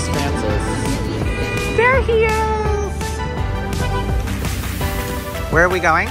Francis? There he is! Where are we going?